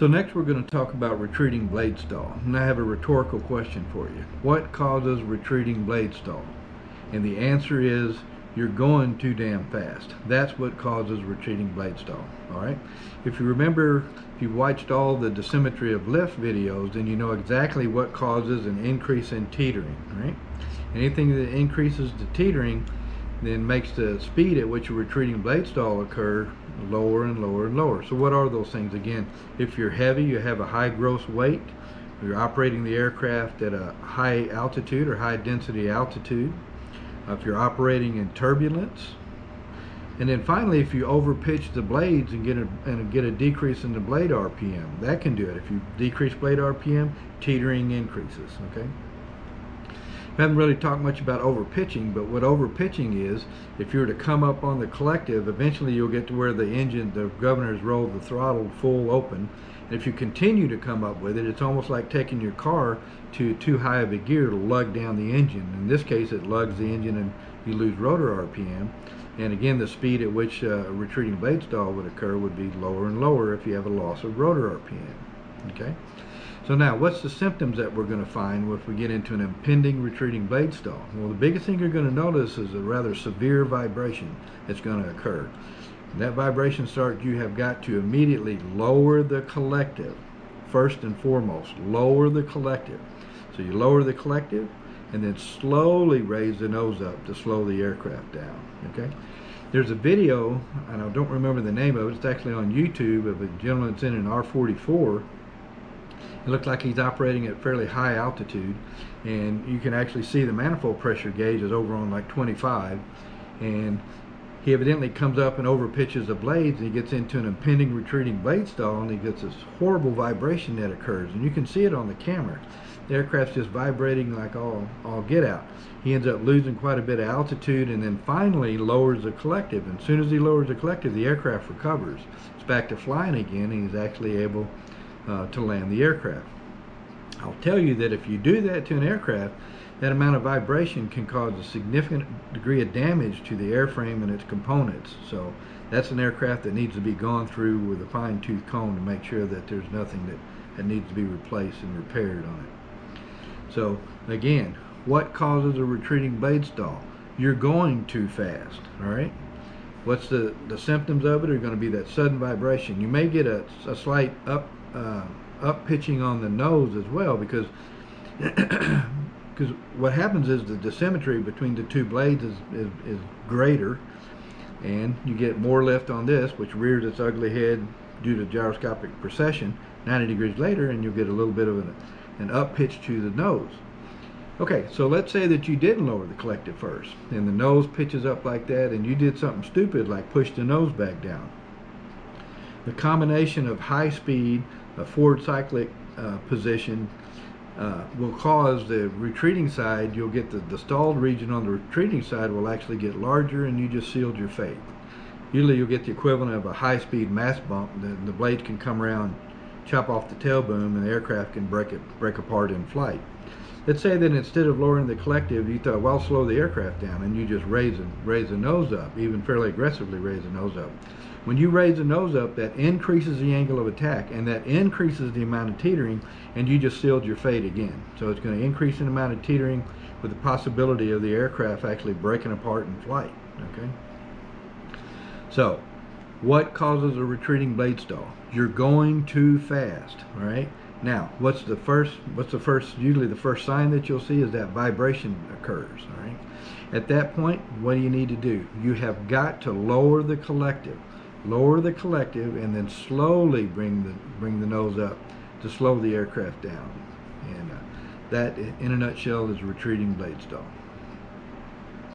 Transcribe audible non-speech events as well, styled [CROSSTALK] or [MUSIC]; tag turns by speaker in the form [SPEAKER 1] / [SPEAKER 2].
[SPEAKER 1] So next we're going to talk about retreating blade stall. And I have a rhetorical question for you. What causes retreating blade stall? And the answer is you're going too damn fast. That's what causes retreating blade stall. All right. If you remember, if you've watched all the dissymmetry of lift videos, then you know exactly what causes an increase in teetering. Right. Anything that increases the teetering then makes the speed at which a retreating blade stall occur lower and lower and lower. So what are those things? Again, if you're heavy, you have a high gross weight, you're operating the aircraft at a high altitude or high density altitude, uh, if you're operating in turbulence, and then finally, if you overpitch the blades and get a and get a decrease in the blade RPM, that can do it. If you decrease blade RPM, teetering increases. Okay. Haven't really talked much about overpitching, but what overpitching is, if you were to come up on the collective, eventually you'll get to where the engine, the governors roll the throttle full open. And if you continue to come up with it, it's almost like taking your car to too high of a gear to lug down the engine. In this case, it lugs the engine and you lose rotor RPM. And again, the speed at which uh, a retreating blade stall would occur would be lower and lower if you have a loss of rotor RPM. Okay. So now, what's the symptoms that we're going to find if we get into an impending retreating blade stall? Well, the biggest thing you're going to notice is a rather severe vibration that's going to occur. That vibration starts, you have got to immediately lower the collective, first and foremost. Lower the collective. So you lower the collective, and then slowly raise the nose up to slow the aircraft down. Okay? There's a video, and I don't remember the name of it, it's actually on YouTube, of a gentleman that's in an R44 it looked like he's operating at fairly high altitude and you can actually see the manifold pressure gauge is over on like 25 and he evidently comes up and over pitches the blades and he gets into an impending retreating blade stall and he gets this horrible vibration that occurs and you can see it on the camera. The aircraft's just vibrating like all all get out. He ends up losing quite a bit of altitude and then finally lowers the collective and as soon as he lowers the collective the aircraft recovers. It's back to flying again and he's actually able uh, to land the aircraft. I'll tell you that if you do that to an aircraft, that amount of vibration can cause a significant degree of damage to the airframe and its components. So that's an aircraft that needs to be gone through with a fine tooth comb to make sure that there's nothing that, that needs to be replaced and repaired on it. So again, what causes a retreating blade stall? You're going too fast, all right? What's the, the symptoms of it are going to be that sudden vibration. You may get a, a slight up uh, up pitching on the nose as well because [CLEARS THROAT] because what happens is the dissymmetry between the two blades is, is, is greater and you get more lift on this which rears its ugly head due to gyroscopic precession 90 degrees later and you'll get a little bit of an, an up pitch to the nose. Okay so let's say that you didn't lower the collective first and the nose pitches up like that and you did something stupid like push the nose back down. The combination of high speed a forward cyclic uh, position uh, will cause the retreating side, you'll get the, the stalled region on the retreating side will actually get larger and you just sealed your fate. Usually you'll get the equivalent of a high-speed mast bump. The, the blades can come around, chop off the tail boom, and the aircraft can break it, break apart in flight. Let's say that instead of lowering the collective, you thought, well, slow the aircraft down, and you just raise, raise the nose up, even fairly aggressively raise the nose up. When you raise the nose up, that increases the angle of attack and that increases the amount of teetering and you just sealed your fate again. So it's going to increase the amount of teetering with the possibility of the aircraft actually breaking apart in flight. Okay. So, what causes a retreating blade stall? You're going too fast. All right. Now, what's the first? What's the first? Usually, the first sign that you'll see is that vibration occurs. All right. At that point, what do you need to do? You have got to lower the collective lower the collective, and then slowly bring the bring the nose up to slow the aircraft down. And uh, that, in a nutshell, is retreating blade stall.